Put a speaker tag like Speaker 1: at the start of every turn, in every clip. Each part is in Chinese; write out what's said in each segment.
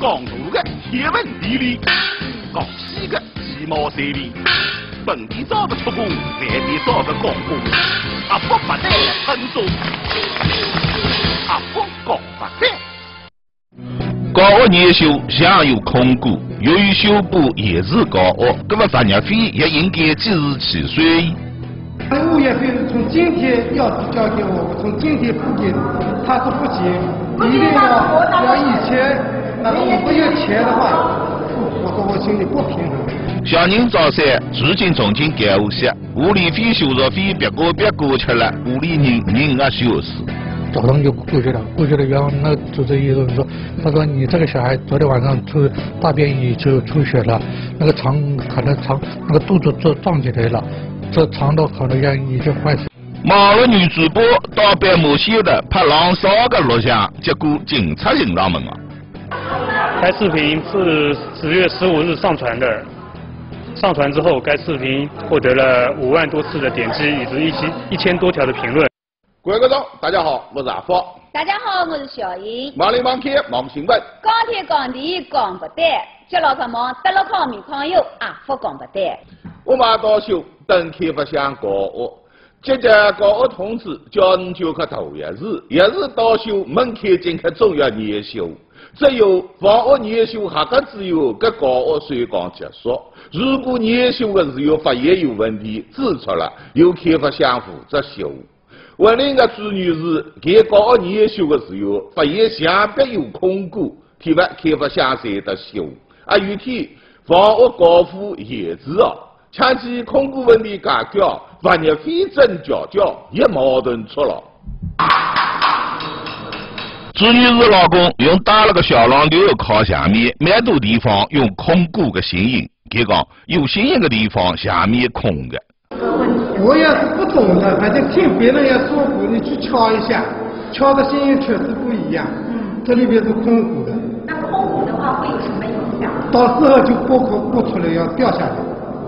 Speaker 1: 广大的天文地理，广西的鸡毛蒜皮，本地找不出工，外地找不广工，阿福不在很重，阿福讲不在。
Speaker 2: 高额年休享有控股，由于修补也是高额，那么物业费也应该及时起算。
Speaker 3: 物业费是从今天要交给我，我从今天付给你，他说不行，一定要要以前那如果不用钱的话，我说我心里不平衡。
Speaker 2: 小人早餐，如今重庆干务些，物理费、手术费别个别过去了，屋里人人也小事。
Speaker 4: 早上就过去了，过去了，然后那主治医生说，他说你这个小孩昨天晚上出大便已就出血了，那个肠可能肠那个肚子撞撞起来了。这肠道可能要已经坏死。
Speaker 2: 网络女主播盗版某秀的拍狼骚的录像，结果警察寻上门了。
Speaker 5: 该视频是十月十五日上传的，上传之后，该视频获得了五万多次的点击，以及一千一千多条的评论。
Speaker 1: 各位观众，大家好，我是阿福。
Speaker 6: 大家好，我是小英。
Speaker 1: 忙里忙去忙新闻。
Speaker 6: 讲天讲地讲不对，接了个忙得了烤米糠油，阿福讲不对。
Speaker 1: 我马到修。等开发商高额，接着高额通知叫你就去头一日，一日到修门开进去总要年休，只有房屋年休合格之后，搿高额算讲结束。如果年休的时候发现有问题，指出了由开发商负责修。问另一个子女是，给高额年休的时候发现墙壁有空鼓，提问开发商才得修。啊，有天房屋高付延迟哦。抢起空股问题解决，物业费真交交，一矛盾出了。
Speaker 2: 朱女士老公用打了个小浪头靠下面，蛮多地方用空鼓的声音。他讲有声音的地方下面空的。
Speaker 3: 我也是不懂的，反正听别人也说过，你去敲一下，敲的声音确实不一样。嗯，这里边是空鼓的。
Speaker 6: 那空鼓的话会有什么影响？
Speaker 3: 到时候就播口播出来要掉下来。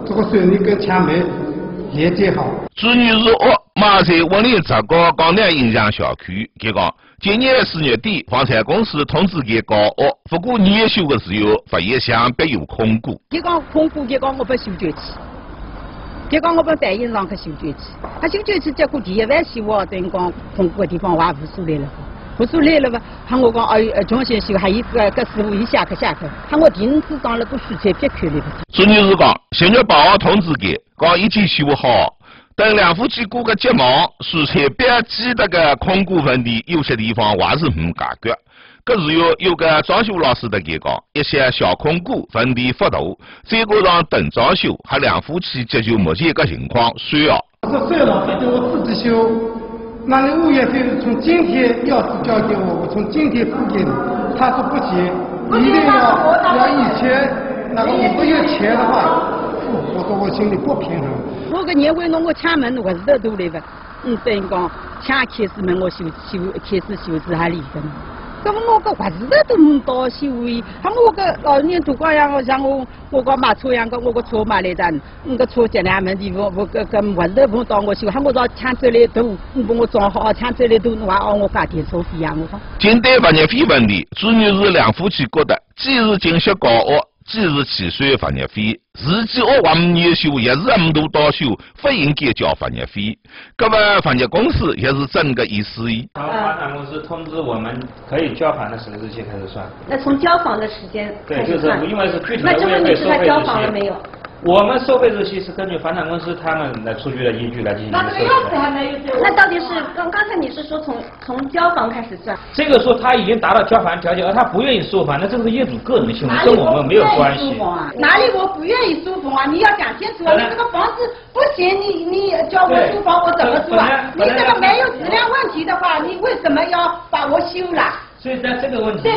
Speaker 3: 这个水泥跟墙没连接好。
Speaker 2: 朱女士哦马在文林浙江江南印象小区，他讲今年四月底，房产公司通知给高屋，不过年修的时候发现墙壁有空鼓。
Speaker 7: 他讲空鼓，他讲我不修就去，他讲我不反映上去修就去，他修就去，结果第一晚修我等于讲空鼓的地方我也无所谓了。不是来了吧？喊我讲，哎呦，重新修，还有个个师傅一下去下去，喊我停止装了个水彩别开了。
Speaker 2: 朱女士讲，星月八号通知给，讲已经修好，等两夫妻过个节忙，水彩别记得个空鼓问题，有些地方还是没解决。这是有有个装修老师的给讲，一些小空鼓问题不大，再加上等装修，和两夫妻解决目前个情况算了。
Speaker 3: 是算了，反正我自己修。那你物业费是从今天钥匙交给我，我从今天付给你。他说不行，一定要要以前那个五个月前的话付。我说我心里不平衡。
Speaker 7: 我个年为侬我抢门，我是得都来不？嗯，等于讲抢开始门，我修修开始修是还离的。咁我个活子都唔到修为，咁我个老年都讲样，像我我个买车样个，我个车买来的，我个车进两门地方，我个个活子碰到我修，喊我到抢走来都，你帮我装好，抢走来多，你话哦我加点车费啊，我说。
Speaker 2: 近代物业费问题，主要是两夫妻觉得，既是进修高额。即日起税物业费，自己屋还没年修，也是唔多到修，不应该交物业费。搿么物业公司也是这个意思。
Speaker 8: 房产公司通知我们可以交房的什么日期开始算？
Speaker 6: 那从交房的时间
Speaker 8: 对，就是因为是具体
Speaker 6: 的物业费收费交房了没有？
Speaker 8: 我们收费日期是根据房产公司他们来出具的依据来进行收费。
Speaker 6: 那到底是刚刚才你是说从从交房开始算？
Speaker 8: 这个说他已经达到交房条件，而他不愿意收房，那这是业主个人行为，跟我们没有关系。
Speaker 7: 哪里我不愿意租房啊？你要讲清楚啊！你这个房子不行，你你叫我租房，我怎么租啊？你这个没有质量问题的话，你为什么要把我修了？
Speaker 8: 所以在这个问题，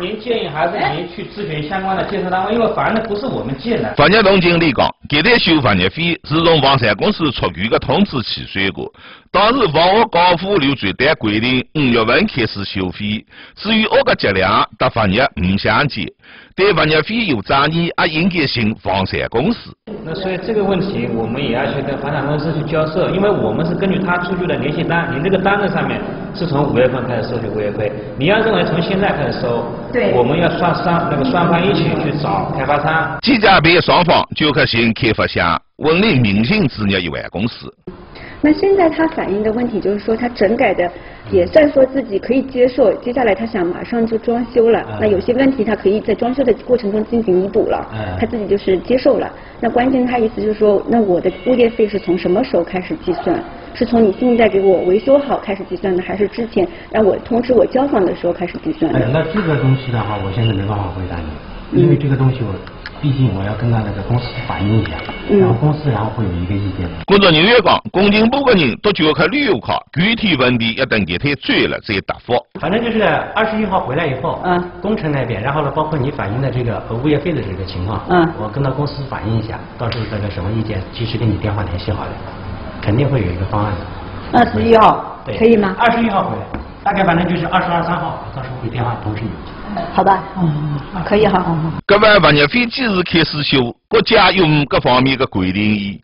Speaker 8: 您建议还是您去咨询相关的建设单位，因为房子不是我们建的。
Speaker 2: 房业总经理讲，这台修房业费是从房产公司出具的通知起算过，当时房屋交付流水单规定五月份开始收费，至于屋个质量和物业不相接，对物业费有争议，也应该寻房产公司。
Speaker 8: 那所以这个问题我们也要去跟房产公司去交涉，因为我们是根据他出具的联系单，你这个单子上面是从五月份开始收取物业费，你要认为从现在开始收，
Speaker 6: 对，
Speaker 8: 我们要双双那个双方一起去找开发商。
Speaker 2: 几家别双方就可寻开发商，文林明星置业有限公司。
Speaker 9: 那现在他反映的问题就是说，他整改的也算说自己可以接受，接下来他想马上就装修了。那有些问题他可以在装修的过程中进行弥补了，他自己就是接受了。那关键他意思就是说，那我的物业费是从什么时候开始计算？是从你现在给我维修好开始计算的，还是之前让我通知我交房的时候开始计算的？
Speaker 10: 那这个东西的话，我现在没办法回答你，因为这个东西我。毕竟我要跟他那个公司反映一下，然后公司然后会有一个意见。
Speaker 2: 工作人员讲，工程部的人都就要看旅游卡，具体问题要等给他追了再答复。
Speaker 10: 反正就是二十一号回来以后，嗯，工程那边，然后呢，包括你反映的这个物业费的这个情况，嗯，我跟他公司反映一下，到时候这个什么意见，及时跟你电话联系好了，肯定会有一个方案
Speaker 7: 的。二十一号，对，可以吗？
Speaker 10: 二十一号回来，大概反正就是二十二三号，我到时候回电话通知你。
Speaker 7: 好吧，嗯，可以哈。
Speaker 2: 各位物业费几时开始修？国家有五个方面的规定：一、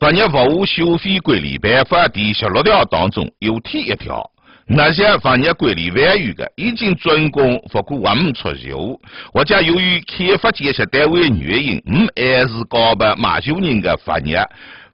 Speaker 2: 物业服务收费管理办法第十六条当中有提一条，那些物业管理万余的，已经竣工不过还没出售，或者由于开发建设单位原因唔按时交拨买修人的物业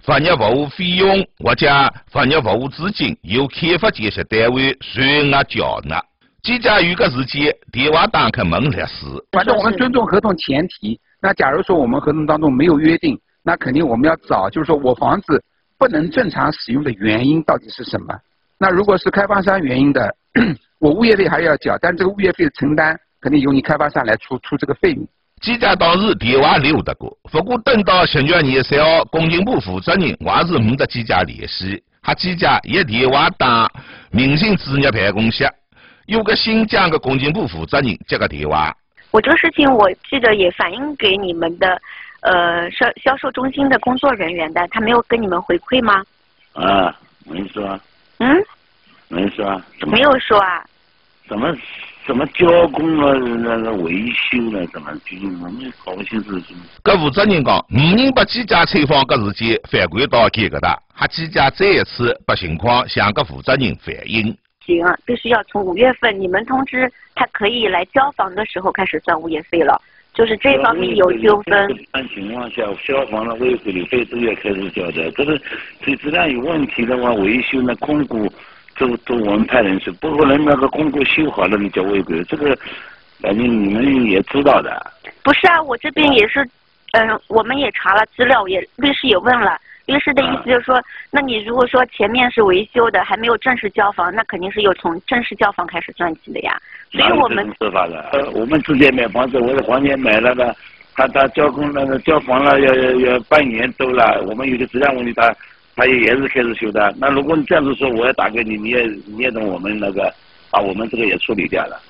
Speaker 2: 物业服务费用，或者物业服务资金由开发建设单位全额缴纳。几家有个时间，电话打开门律师。
Speaker 11: 反正我们尊重合同前提。那假如说我们合同当中没有约定，那肯定我们要找，就是说我房子不能正常使用的原因到底是什么？那如果是开发商原因的，我物业费还要缴，但这个物业费的承担肯定由你开发商来出出这个费用。
Speaker 2: 几家当时电话留得过，不过等到十月二十号，工信部负责人还是没得几家联系，他几家一电话打明星置业办公室。有个新疆的工程部负责人接个电话。
Speaker 12: 我这个事情我记得也反映给你们的，呃，销销售中心的工作人员的，他没有跟你们回馈吗？
Speaker 13: 啊，没说。
Speaker 12: 嗯？
Speaker 13: 没说。
Speaker 12: 没有说啊。
Speaker 13: 怎么怎么交工了？那个维修了？怎么就我们搞不清楚？
Speaker 2: 个负责人讲，五人把几家采访个事件反馈到给个大，还几家再一次把情况向个负责人反映。
Speaker 12: 行，必须要从五月份你们通知他可以来交房的时候开始算物业费了，就是这方面有纠纷。
Speaker 13: 一般情况下，消防的物业管理费都要开始交的。这个水质量有问题的话，维修那空股都都我们派人去，不可能那个空股修好了你交物业费，这个反正你们也知道的。
Speaker 12: 不是啊，我这边也是，嗯，我们也查了资料，也律师也问了。律师的意思就是说，那你如果说前面是维修的，还没有正式交房，那肯定是有从正式交房开始算起的呀。所以我们
Speaker 13: 合法的。呃，我们之前买房子，我的房间买了的，他他交工那个交房了，要要要半年多了。我们有些质量问题，他他也也是开始修的。那如果你这样子说，我要打给你，你也你也等我们那个把我们这个也处理掉了。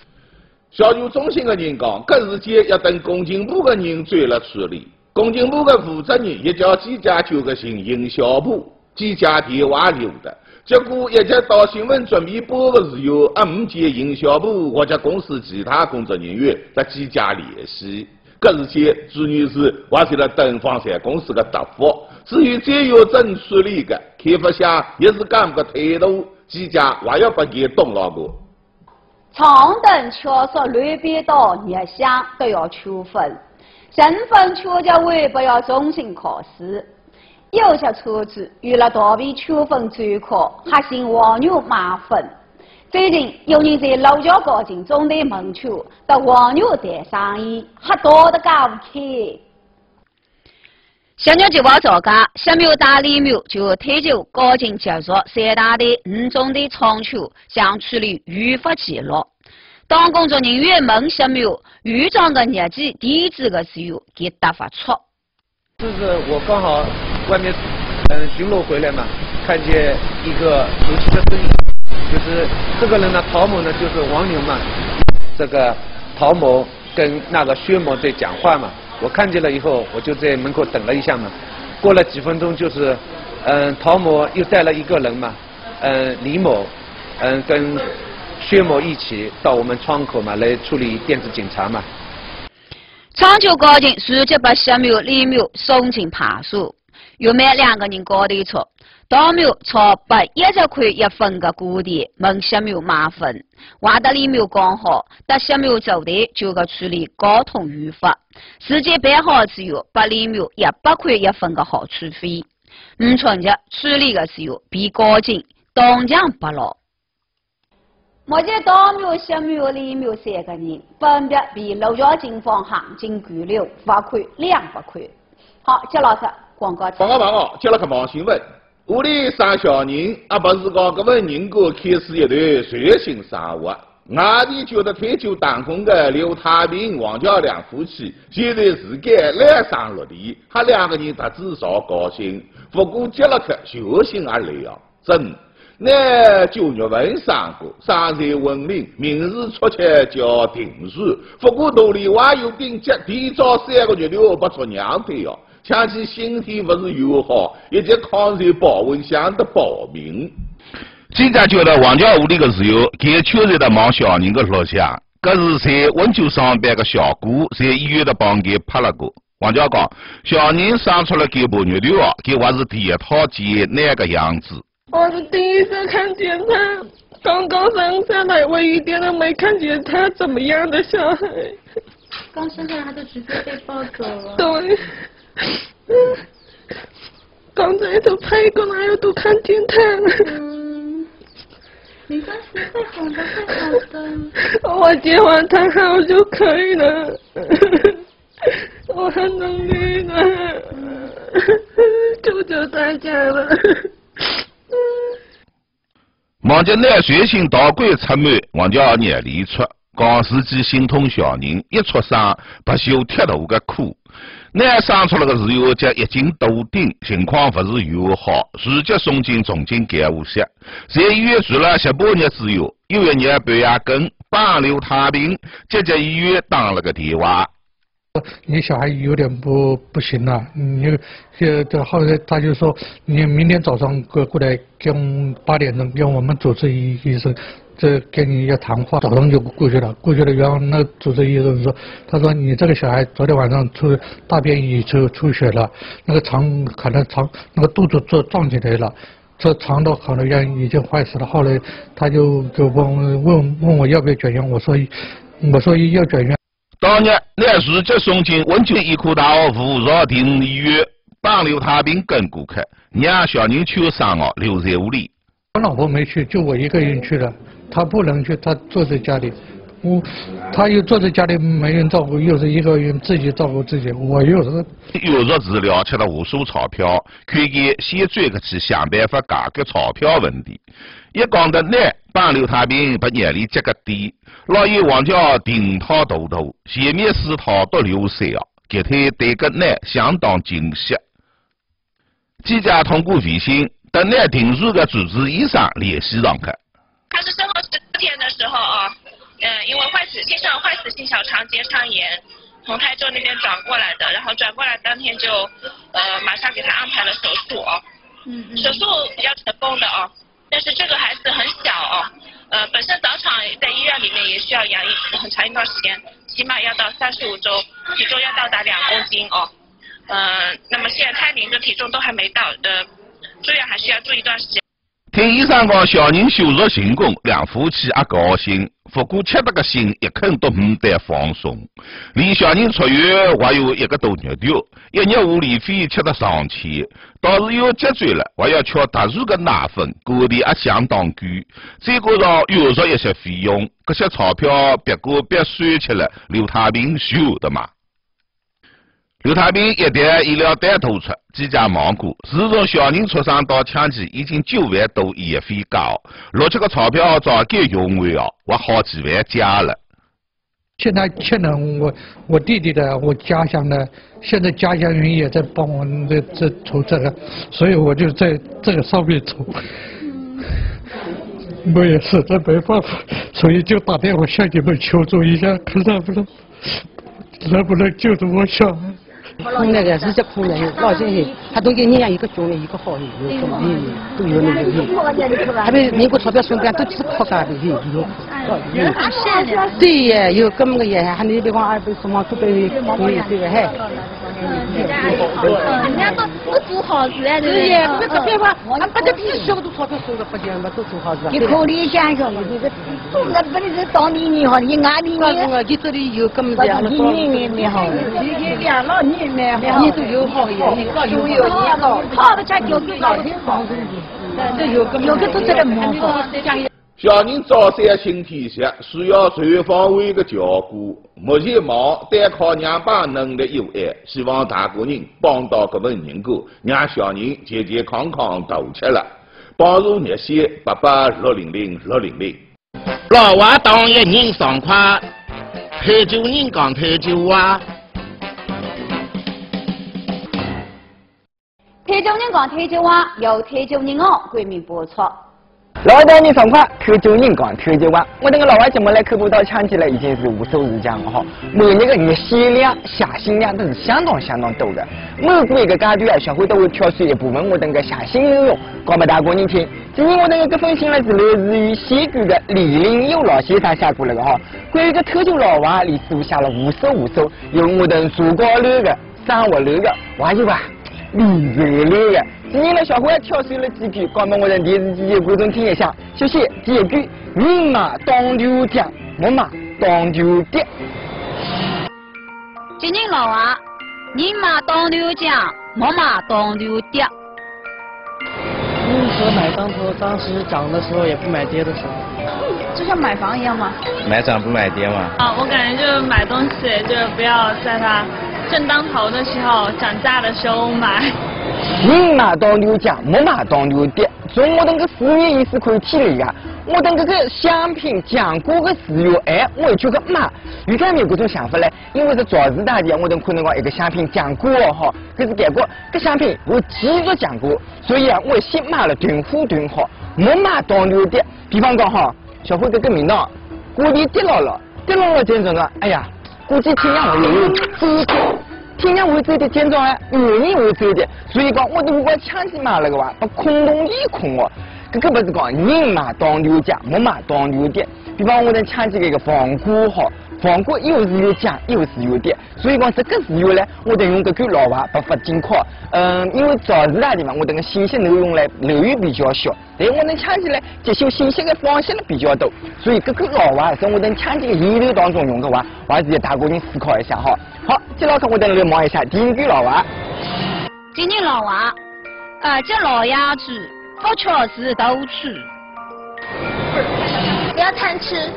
Speaker 1: 销售中心的人讲，这事件要等工程部的人追来处理。工程部的负责人一叫几家就个信营销部，几家电话留的，结果一直到新闻准备播的时候，啊，没见营销部或者公司其他工作人员和几家联系。这事件主要是还是了等房产公司的答复。至于再有怎处理的，开发商也是这个态度，几家还要把给动了过。
Speaker 6: 长凳、桥说路边到、日香都要区分。身份确认为不要重新考试，有些车子为了逃避处分转考，还嫌黄牛麻烦。最近有人在老家高进总队门口到黄牛谈生意，还躲得搞不开。小鸟就报造假，小苗打李苗就推就高进接入三大队、五中队仓储，想处理违法记录。当工作人员问小苗预装的日记地址的时候，给打发错。
Speaker 14: 就是我刚好外面嗯巡逻回来嘛，看见一个熟悉的身影，就是这个人呢，陶某呢就是王牛嘛。这个陶某跟那个薛某在讲话嘛，我看见了以后，我就在门口等了一下嘛。过了几分钟，就是嗯陶某又带了一个人嘛，嗯，李某，嗯，跟薛某一起到我们窗口嘛，来处理电子检查嘛。
Speaker 6: 长久交警直接把薛某、李某送进派出所，又买两个人搞对错。当某朝把一十块一分的鼓励问薛某买分，话得李某讲好，得薛某走的就个处理交通违法。事件办好之后，把李某一百块一分的好处费。唔存在处理的时候被交警当场不牢。目前当某、薛某、李某三个人分别被六桥警方行警拘留，罚款两百块。好，接老师广告。
Speaker 1: 广告完哦，接了个忙新闻。屋里生小人，啊不是讲各位人哥开始一段随性生活。外地觉得退休打工的刘太平、王家良夫妻，现在自己两上落地，他两个人他至少高兴。不过接了去，就心而累啊！真，那九月份生过，生在文明，明日出去叫定数。不过肚里娃有点急，提早三个月就不出娘胎哦。想起身体不是又好，一直抗在保温箱的保命。
Speaker 2: 记者觉得王家屋里的时候，给确认的忙小人的录像，这是在温州上班的小姑在医院的帮给拍了个。王家讲，小人生出来给半月头啊，给我是第一套见那个样子。
Speaker 15: 我是第一次看见他，刚刚生下来，我一点都没看见他怎么样的小孩。
Speaker 16: 刚生下来他就直接被抱走了。
Speaker 15: 对。刚才都拍过，哪有都看见他？
Speaker 16: 没关系，会好的，会好的。
Speaker 15: 我接完他好就可以了，我很努力的，求求大家了。
Speaker 2: 望着那随性导轨出门，望叫眼里出，讲自己心痛小人，一出生不修铁头的苦。那生出来的时候，就一斤多顶，情况不是又好，直接送进重症监护室。在医院住了十八日之后，有一年半夜跟帮刘太平接接医院打了个电话。
Speaker 4: 你小孩有点不不行了，你这这后来他就说，你明天早上过过来，跟八点钟跟我们主治医医生。这跟你要谈话，早上就过去了。过去了，然后那主治医生说：“他说你这个小孩昨天晚上出大便以后出血了，那个肠可能肠那个肚子撞撞起来了，这肠道可能要已经坏死了。”后来他就就问问问我要不要转院，我说我说要转院。
Speaker 2: 当日，那直接送进温州医科大学附属第五医院，帮刘太平跟过去，让小人求伤哦，留在屋里。
Speaker 4: 我老婆没去，就我一个人去了。她不能去，她坐在家里，我她又坐在家里没人照顾，又是一个人自己照顾自己，我又是。
Speaker 2: 药入治疗吃了无数钞票，可以先转过去想办法解决钞票问题。一讲到难，帮刘太平把眼里接个低，老爷王家顶套大头，前面四套都流水啊，给他对个奶相当精细。记者通过微信等难定住的主治医生联系上去。
Speaker 17: 他是生后十四天的时候啊，嗯，因为坏死性上坏死性小肠结肠炎，从台州那边转过来的，然后转过来当天就呃马上给他安排了手术哦，嗯嗯，手术比较成功的哦，但是这个孩子很小哦，呃，本身早产在医院里面也需要养一很长一段时间，起码要到三十五周，体重要到达两公斤哦，嗯，那么现在胎龄的体重都还没到，呃，住院还需要住一段时间。
Speaker 2: 听医生说，小人手术成功，两夫妻也高兴。不过吃的个心一肯都唔得放松。离小人出院还有一个多月头，一年护理费吃得上千，倒是有脊椎了，还要吃特殊的奶粉，价钿也相当贵。再加上药食一些费用，这些钞票别个别算起来，刘太平收的嘛？刘太平一旦医疗单吐出，几家忙过。自从小人出生到抢起，已经九万多医药费高，六七个钞票早该用完了，我好几万加了。
Speaker 4: 现在欠了我我弟弟的，我家乡的，现在家乡人也在帮我这这筹这个，所以我就在这个上面筹。我也实在没办法，所以就打电话向你们求助一下，看能不能能不能救助我小孩。
Speaker 7: 那个直接空那个，老进去，他都给人家一个穷的，一个好的，有什么？都有那个。他们民国钞票身边都是靠干的，有有。对呀，有这么个也，还你别光二百什么都被对对个还。
Speaker 16: 嗯，人家都都好事啊，对
Speaker 7: 不对？这个别话，俺把这几十个都钞票收了，不都做好事。
Speaker 16: 你口里讲说，这个那不是当地人好，你外地人。
Speaker 7: 我你这里有这么多，
Speaker 16: 你你你两老你蛮好，
Speaker 7: 你都有好有你老有有你老，
Speaker 16: 好的
Speaker 7: 有个有个都这个蛮好。
Speaker 1: 小人早产新体系，需要全方位的照顾。目前忙，单靠娘爸能力有限，希望大个人帮到这份人过，让小人健健康康大起来。帮助热线八八六零零六零零。
Speaker 18: 老娃当一人爽快，退休人讲退休话。
Speaker 6: 退休人讲退休话，由退休人哦冠名播出。
Speaker 19: 老大你爽快，口九人讲口九万。我等个老外节目来看不到抢起来已经是无收入讲了哈。每日个日限量、下新量都是相当相当多的。每过一个阶段啊，小辉都会挑选一部分我等个下新内容，讲给大国人听。今天我等个这封信呢是来自于西安的李林友老先生写过来的哈。关于个退休老话，李师傅写了无数无数，有我等做高楼的、生活楼的，还有啊，旅游楼的。今天呢，小辉挑选了几句，刚刚我在电视机前观众听一下。首先，第一句：你妈当牛将，木马当牛爹。
Speaker 6: 今天老话，你妈当牛将，木马当牛爹。
Speaker 20: 买当头，当时涨的时候也不买跌的时候。
Speaker 16: 就像买房一样吗？
Speaker 21: 买涨不买跌嘛。
Speaker 22: 啊，我感觉就是买东西，就是不要在它正当头的时候、涨价的时候买。
Speaker 19: 人买当牛价，没买当牛跌。总不能个字面意思可以体会啊。我等这个商品讲过个时候哎，我就个买。有干没有这种想法嘞？因为是早时大的，我等可能讲一个商品讲过哈，可是结果这商品我继续讲过，所以啊，我先买了囤货囤好，没买当牛爹。比方讲哈，小辉哥个名堂，过年跌落了，跌落了这种个，哎呀，估计天亮会有走，天亮会走的见状啊，有人会走的，所以讲我都如果抢起买了个话，把空洞一空哦。个不是讲人嘛当牛将，木嘛当牛的。比方我能抢起这个房股哈，房股又是有涨又是有的，所以讲这个时候呢，我得用这个老话不发金考。嗯，因为早市那地方我等个信息流用来，流域比较小，但我能抢起来接收信息的方式呢比较多，所以这个老话是我能抢起个引流当中用的话，我还是要大个人思考一下哈。好，接老看我等来望一下第一句老话。
Speaker 6: 今天老话，呃，叫老鸭子。不缺是都吃，
Speaker 16: 不要贪吃。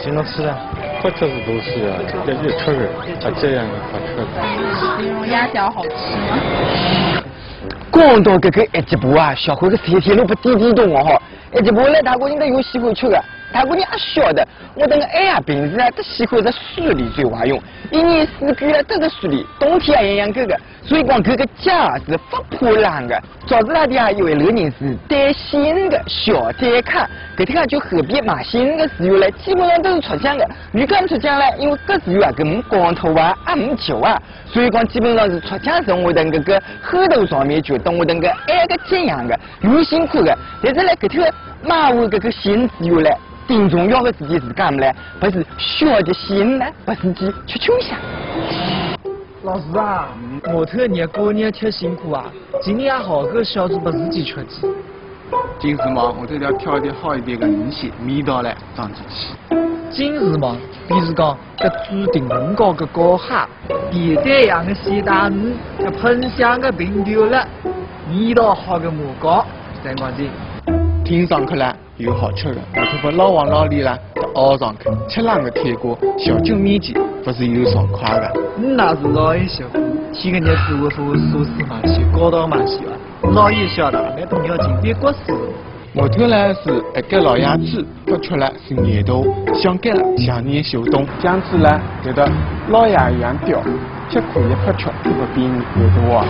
Speaker 23: 经常吃啊，不吃是都吃啊，这越吃越，啊这样好
Speaker 16: 吃。形容鸭脚好吃吗？
Speaker 19: 广东这个一吉步啊，小伙子天天都不滴滴动哦哈，一吉步来大国人都有喜欢吃的。大姑娘也晓得，我等个哎呀，平时啊都喜欢在水里最滑用，一年四季啊都在水里，冬天也养养狗个，所以讲这个家是不破烂的。早知道的啊，有位老人是带新的小带卡，这天啊就何必买新的石油嘞？基本上都是出奖的。你敢出奖嘞？因为搿石油啊跟光头啊啊没旧啊，所以讲基本上是出奖时我等这个后头上面就等我等个挨个这样的，有辛苦的。但是呢，这天买完这个新石油嘞。更重要的事情是干么嘞？不是小的心呢，不是去吃穷香。
Speaker 20: 老师啊，我特年过年吃辛苦啊，今年好个小子不自己吃鸡。
Speaker 11: 今日嘛，我这要挑一点好一点的鱼线，味道嘞长进去。
Speaker 20: 今日嘛，比如讲，这注定红高个高海，别带样的西大鱼，这喷香的平头了，味道好的木膏，再讲的。
Speaker 11: 听上去呢。有好吃的，我这不老王老李啦，都熬上去，吃那个铁锅，小酒面筋，不是有爽快的。
Speaker 20: 你那是老爷晓得，前个日子我说说事嘛些，高档嘛些啊，老爷晓得，那不要紧别过事。
Speaker 11: 我头呢是一个老鸭子，不吃了是年头，想干了想年秋冬，姜子呢觉得老鸭一样屌，吃苦也不吃，这个比你有多啊。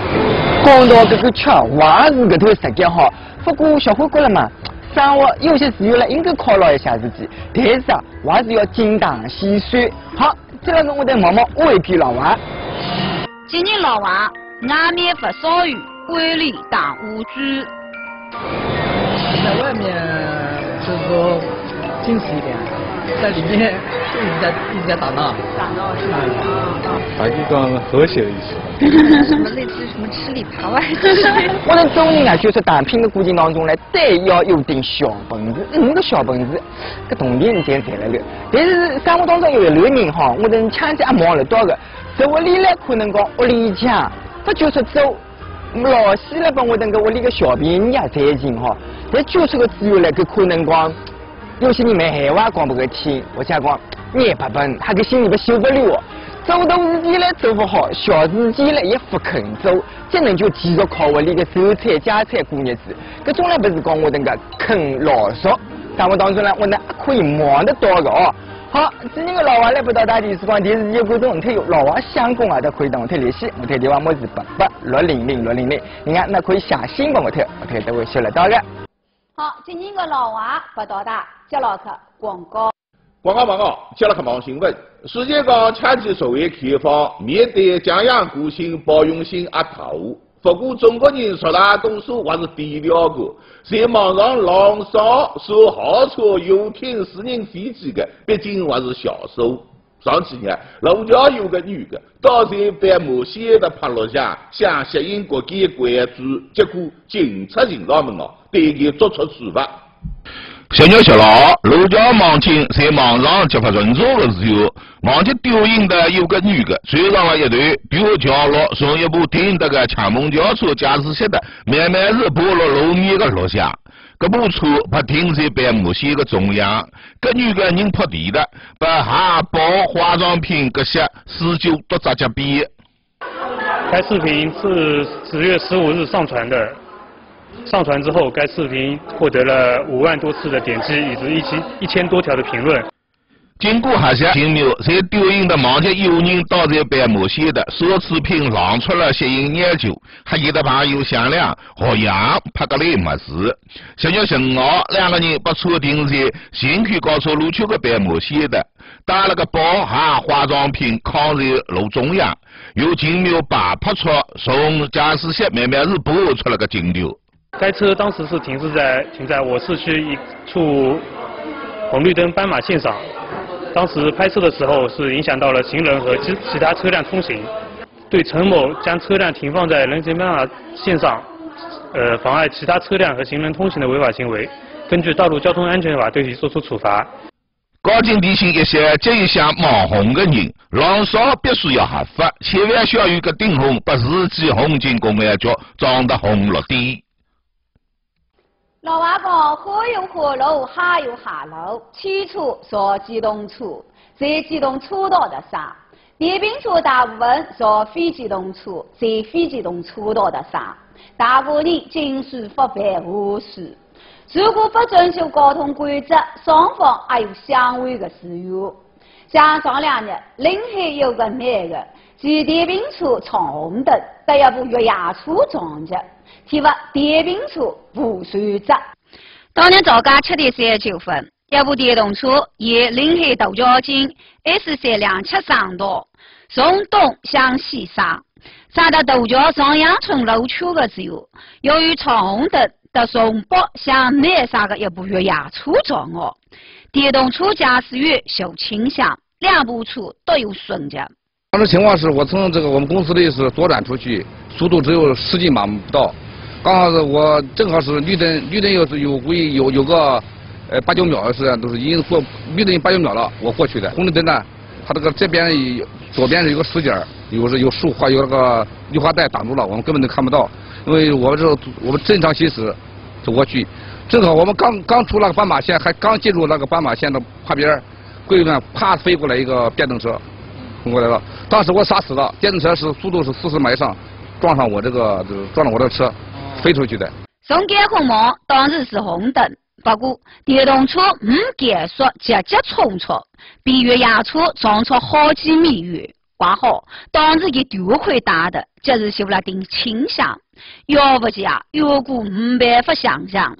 Speaker 19: 讲到这个吃，还是搿头实际好，不过小火锅了嘛。生活有些事呢，应该犒劳一下自己，但是啊，还是要精打细算。好，这个是我得毛毛喂批老王。
Speaker 6: 今年老王，外面不少雨，屋里打乌珠。
Speaker 20: 在外面就是说矜持一点，在里面就一直在一直在打闹。
Speaker 16: 打闹是吧？
Speaker 23: 打就讲和谐一些。
Speaker 16: 什么类似什么吃里扒外？
Speaker 19: 我们中人啊，就是打拼的过程当中呢，再要有点小本事。五个小本事，搿童年才赚来了。但是生活当中有一类人哈，我能抢劫也忙了到的，在屋里来可能讲屋里强，他就是走老西来把我等个屋里个小便宜也才行哈。但就是个只有那个可能讲，有些人没闲话讲不个听，我想讲眼不笨，他个心里不修不了。做大事体呢做不好，小事体呢也不肯做，只能就继续靠屋里的收菜加菜过日子。搿从来不是讲我等个啃老少，生活当中呢，我呢可以忙得到的哦。好，今天个老王来不到大电视光电视机观众，我们有老王相公啊，都可以同我联系，我电话号码是八八六零零六零零，你看那可以写信帮我听，我听都会收得到的。
Speaker 6: 好，今年个老王不到达，接牢去广告。
Speaker 1: 广告广告，接了个忙新闻。世界上枪击社会开放，面对江洋个性、包容性压头。不过中国人绝大多数还是低调个，在网上浪上收豪车、游艇、私人飞机的，毕竟还是少数。上几年，路桥有个女的，倒在被某些的拍录下，想吸引国际关注，结果警察警察们了，对其作出处罚。
Speaker 2: 小鸟小老，路桥网警在网上揭发人潮的时候，忘记丢影的有个女的，追上了一段表桥路从一部停的个抢蒙轿车驾驶室的慢慢是爬落路面的录像。这部车把停在斑马线的中央，这女个人泼地的，把鞋包化妆品这些十九都砸脚边。
Speaker 24: 该视频是十月十五日上传的。上传之后，该视频获得了五万多次的点击，以及一千一千多条的评论。
Speaker 2: 经过核实，金苗在丢影的网站有人倒在斑马线的奢侈品浪出了吸引眼球，还有的朋友向亮，好像拍个来没事。十月十五号，两个人把车停在新区高速路口的斑马线的，打了个包下化妆品扛在路中央，由金苗把拍出从驾驶室慢慢是播出了个镜头。
Speaker 24: 该车当时是停在停在我市区一处红绿灯斑马线上，当时拍摄的时候是影响到了行人和其其他车辆通行，对陈某将车辆停放在人行斑马线上，呃，妨碍其他车辆和行人通行的违法行为，根据道路交通安全法对其作出处罚。
Speaker 2: 高警提醒一些这一项网红的人，浪少必须要合法，千万要有个顶红，把自己红进公安局，装得红绿灯。
Speaker 6: 老外讲，河有河路，海有海路。汽车坐机动车，在机动车道的上；电瓶车大部分坐非机动车，在非机动车道的上。大部分人经受法办无事。如果不遵守交通规则，双方还有相违的自由。像上两日，临海有个男的骑电瓶车闯红灯，被一部越野车撞着。提罚电瓶车不算责。当天早间七点三十九分，一部电动车沿临海大桥经 S 三两七省道从东向西上，上到大桥上阳村路口的时候，由于闯红灯，得从北向南上的一部越野车撞我。电动车驾驶员受轻伤，两部车都有损伤。
Speaker 25: 当时情况是我从这个我们公司的是左转出去，速度只有十几码不到。刚好是我正好是绿灯，绿灯要是有估计有有个呃八九秒的时间，都是已经过绿灯八九秒了，我过去的。红绿灯呢，它这个这边左边是有个死角，有是有树或有那个绿化带挡住了，我们根本都看不到。因为我们这我们正常行驶走过去，正好我们刚刚出那个斑马线，还刚进入那个斑马线的旁边，过一段啪飞过来一个电动车冲过来了，当时我刹死了，电动车是速度是四十迈以上，撞上我这个撞了我的车。飞出去的。
Speaker 6: 从监控网当时是红灯，不过电动车没减速直接冲出，比越野车撞出好几米远。还好当时给多亏大的，就是受了点轻伤，要不然结果没办法想象。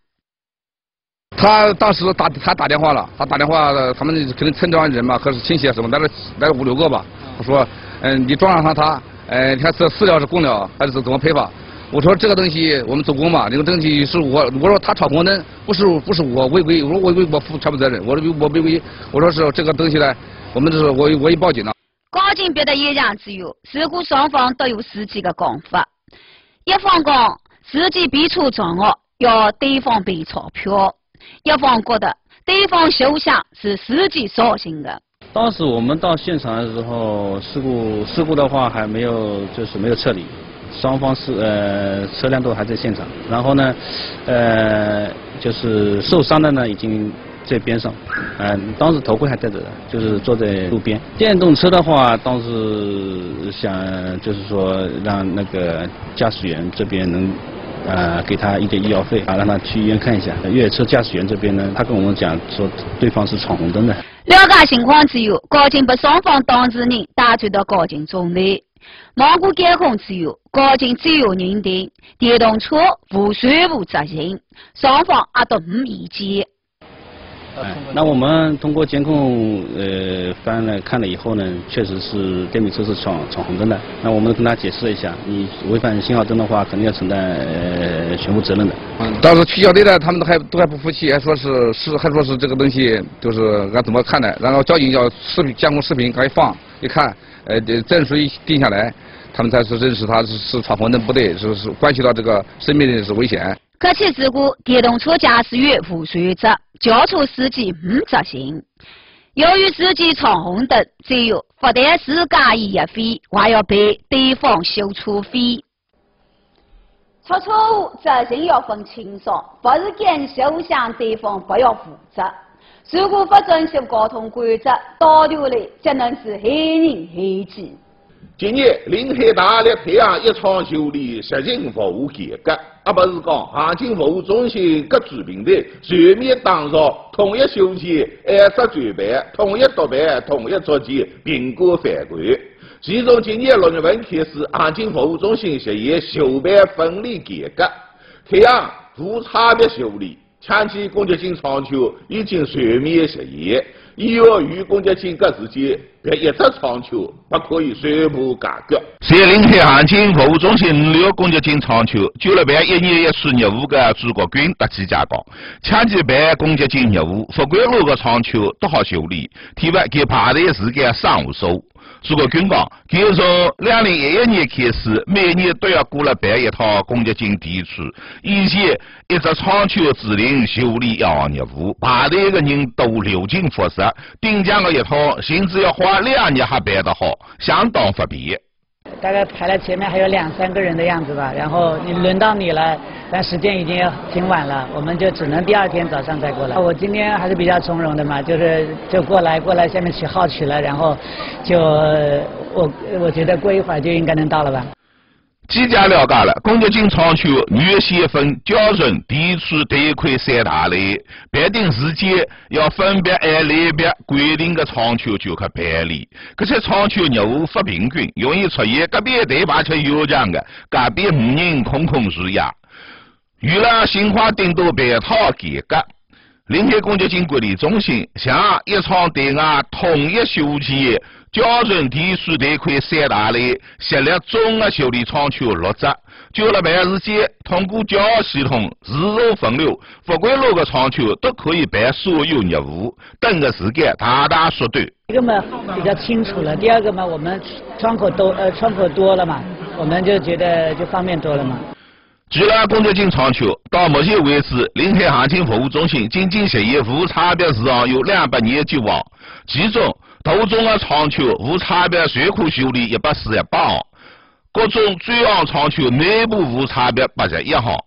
Speaker 25: 他当时打他打电话了，他打电话，他们可能村庄人嘛，可是亲戚什么，来了来了五六个吧。他说，嗯，你撞上他他。呃，你看这饲料是公了还是怎么配法？我说这个东西我们做工嘛，这个东西是我我说他闯红灯，不是不是我违规，我说违规我负全部责任，我说我违规，我说是这个东西呢，我们就是我我已报警了。
Speaker 6: 交警别的一样只有，事故双方都有自己的讲法，一方讲司机被车撞了，要对方赔钞票；一方觉得对方休想是司机造成的。
Speaker 26: 当时我们到现场的时候，事故事故的话还没有就是没有撤离，双方是呃车辆都还在现场，然后呢，呃就是受伤的呢已经。在边上，嗯，当时头盔还戴着的，就是坐在路边。电动车的话，当时想就是说让那个驾驶员这边能，呃，给他一点医药费啊，让他去医院看一下。越野车驾驶员这边呢，他跟我们讲说对方是闯红灯的。
Speaker 6: 了解情况之后，交警把双方当事人带转到交警中队，望过监控之后，交警最后认定电动车无税务责任，双方也都没意见。
Speaker 26: 哎，那我们通过监控呃翻了看了以后呢，确实是电瓶车是闯闯红灯的。那我们跟他解释了一下，你违反信号灯的话，肯定要承担呃全部责任的。
Speaker 25: 嗯，当时取消队的他们都还都还不服气，还说是是还说是这个东西就是俺怎么看的？然后交警要视频监控视频赶紧放，一看，呃证书一定下来，他们才是认识他是是闯红灯不对，是是关系到这个生命的是危险。
Speaker 6: 这起事故，电动车驾驶员负全责，轿车司机没责任。由于司机闯红灯，只有不但自家一费，还要赔对方修车费。出错误责任要分清楚，不是讲休想对方不要负责。如果不遵守交通规则，到头来只能是害人害己。
Speaker 1: 今年临海大力培养一场修理实行服务改革。而不是讲行情服务中心各主平台全面打造统一修建、按时转办、统一督办、统一组建、评估反馈。其中，今年六月份开始，行情服务中心实现修办分离改革，推行无差别修理，抢劫公积金窗口已经全面实现。以后与公积金各之间别一只窗口不可以全部改革。
Speaker 2: 在临海行情服务中心五六公积金窗口，就了办一年一次业务的朱国军特记讲讲，抢劫办公积金业务，福贵路的窗口都好修理，体外给排队时间上午收。朱国军讲，自从两零一一年开始，每年都要过来办一套公积金提取。以前一只窗口指定修理一行业务，排队的人都流经复杂，顶尖的一套，甚至要花两年还办得好，相当不便。
Speaker 27: 大概排了前面还有两三个人的样子吧，然后你轮到你了，但时间已经挺晚了，我们就只能第二天早上再过来。我今天还是比较从容的嘛，就是就过来过来下面取号取了，然后就我我觉得过一会儿就应该能到了吧。
Speaker 2: 记者了解了，公积金窗口原先分缴存、提取、贷款三大类，办定时间要分别按类别规定的窗口就去办理。这些窗口业务不平均，容易出现个别队排却悠长的，个别无人空空如也。为了深化顶多配套改革，临海公积金管理中心向一窗对外统一修建。缴存、提取、贷款三大类，设立综合修理窗口六只。交了办时间，通过交系统自动分流，不管哪个窗口都可以办所有业务，等的时间大大缩短。
Speaker 27: 一个嘛比较清楚了，第二个嘛我们窗口多呃窗口多了嘛，我们就觉得就方便多了嘛。
Speaker 2: 除了公积金窗口，到目前为止，临海行情服务中心仅仅实现无差别市场有两百年交往，其中。头中的窗球无差别随库修理一百四十八号，各种专项窗口内部无差别八十一号，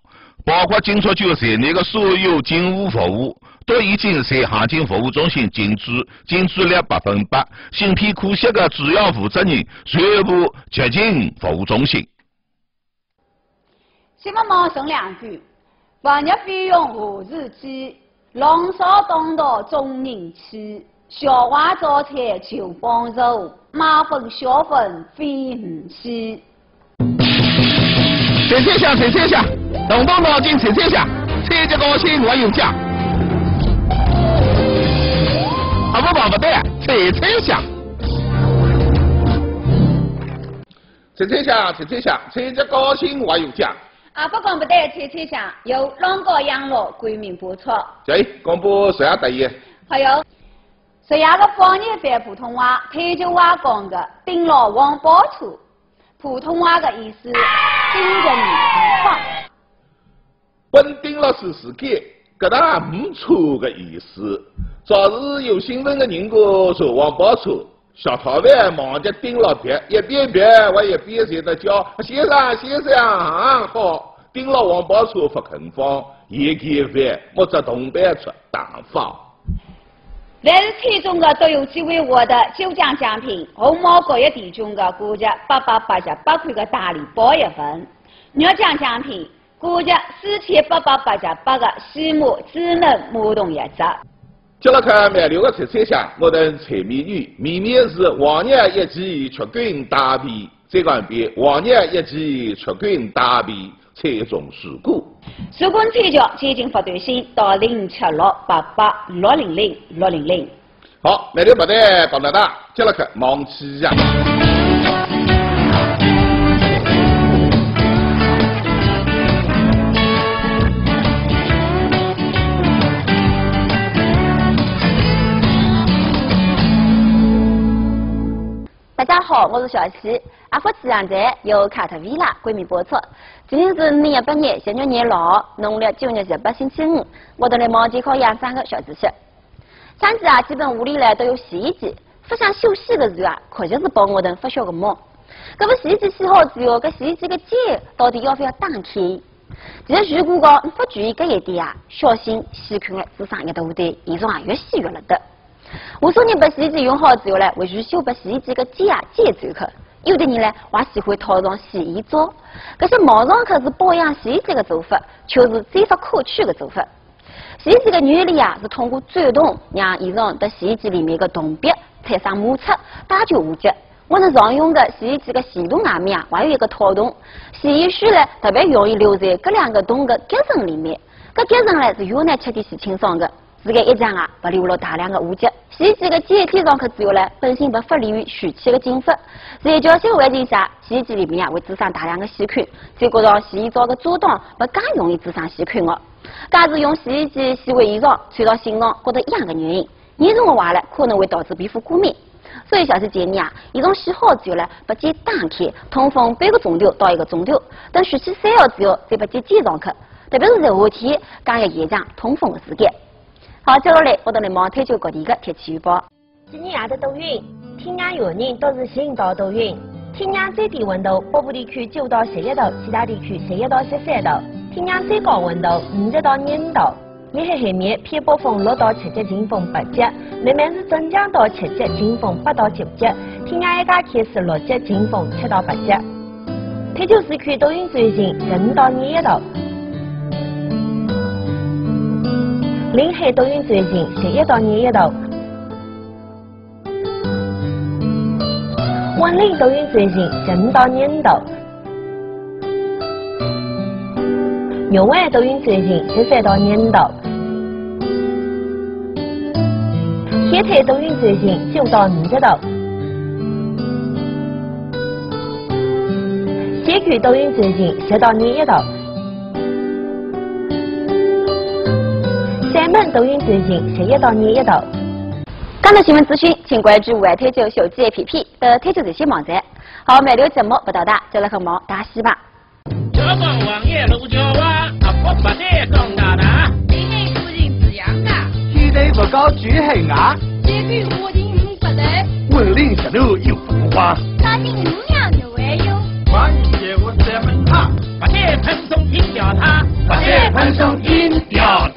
Speaker 2: 包括进出口在内的所有警务服务都已经在行情服务中心进驻，进驻率百分百。芯片可惜的主要负责人全部接近服务中心。
Speaker 6: 先帮忙送两句：房业费用何时起？龙少东道众人气。小娃早餐就帮手，马粉小粉费唔起。
Speaker 2: 踩踩下，踩踩下，动动脑筋，踩踩下，踩脚高兴我有奖。阿不不不对，踩踩下。猜猜下，猜猜想，参加高兴我有奖。
Speaker 6: 啊，不讲不对，猜猜想，由龙哥养老冠名播出。
Speaker 2: 对，公布谁要得意？
Speaker 6: 还有，谁样的方言版普通话，台州话讲的“顶牢王宝处”，普通话的意思，盯着你不放。
Speaker 2: 本丁老师事件，搿大没错的意思。昨日有新闻的人哥说王包车。小桃饭忙着盯老别，一边别我一边在那叫先生先生啊好，盯了王宝钏不肯放，一开饭摸着铜板出大方。
Speaker 6: 凡是猜中的都有机会获得九奖奖品：红毛国药地中的估价八百八十八块的大礼包一份；六奖奖品估价四千八百八十八个西马智能马桶一只。
Speaker 2: 接了看满流的猜猜想，我等猜谜语，谜面是往日一记出滚大皮，再讲一遍，往日一记出滚大皮，猜中事故。
Speaker 6: 如果猜中，接近发短信到零七六八八六零零六零零。
Speaker 2: 好，满流不带讲到大，接了去忙起呀。
Speaker 28: 我是小七。阿福气象站由卡特维拉冠名播出。今天是二零一八年十月廿六号，农历九月十八星期五。我到来忙健康养生的小知识。现在啊，基本屋里呢都有洗衣机。不想休息的时候啊，确实是帮我们发小个忙。搿么洗衣机洗好之后，搿洗衣机个键到底要不要打开？其实如果讲不注意搿一点啊，小心细菌的滋生一大堆，严重啊越洗越了得。无数人把洗衣机用好之后呢，会去修把洗衣机个键啊键走去。有的人呢，还喜欢套上洗衣皂。这些网上可是保养洗衣机的做法，却是最不可取的做法。洗衣机的原理啊，是通过转动让衣裳在洗衣机里面的铜壁产生摩擦，打救污迹。我们常用的洗衣机的系统外面啊，还有一个套筒，洗衣水呢特别容易留在这两个洞的夹层里面。这夹层呢是用来彻底洗清爽的。这个一张啊，不留了大量的污渍。洗衣机的键贴上去之后呢，本身不不利于水汽的蒸发，在较小环境下，洗衣机里面啊会滋生大量的细菌。再加上洗衣皂的阻挡，不更容易滋生细菌哦。这是用洗衣机洗完衣裳穿到身上，觉得一样的原因。严重的话呢，可能会导致皮肤过敏。所以小七建议啊，衣裳洗好之后呢，把键打开，通风半个钟头到一个钟头，等水汽散了之后，再把键接上去。特别是在夏天，更要延长通风的时间。好，接下来我到来忙推荐各地的天气预报。
Speaker 29: 今年夜的多云，天阳有人都是晴到多云。天阳最低温度北部地区九到十一度，其他地区十一到十三度。天阳最高温度五十到廿五度。沿海海面偏北风六到七级，劲风八级。南面是增强到七级，劲风八到九级。天阳一家开始六级，劲风七到八级。台州市区多云转晴，十五到廿一度。临海多云转晴，十一到廿一度；温岭多云转晴，十五到廿五度；玉湾多云转晴，十三到廿五度；天台多云转晴，九到二十度；西区多云转晴，十到廿一度。三门多云转晴，十一到廿一度。
Speaker 28: 更多新闻资讯，请关注外滩九手机 APP 的天气最新网站。好，每条节目不到达，就来和忙打戏吧。
Speaker 30: 不得讲大大。
Speaker 31: 天黑附近滋养啊，
Speaker 32: 天地不高举黑啊。
Speaker 31: 街区我进五不得。
Speaker 32: 文林石头有风花。
Speaker 30: 我三门塔，不得喷送银吊塔，不得喷送银吊。